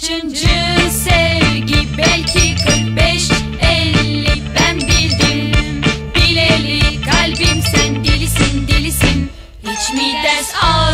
Kaçıncı sevgi belki 45 50 ben bildim Bileli kalbim sen delisin delisin Hiç mi ders almadın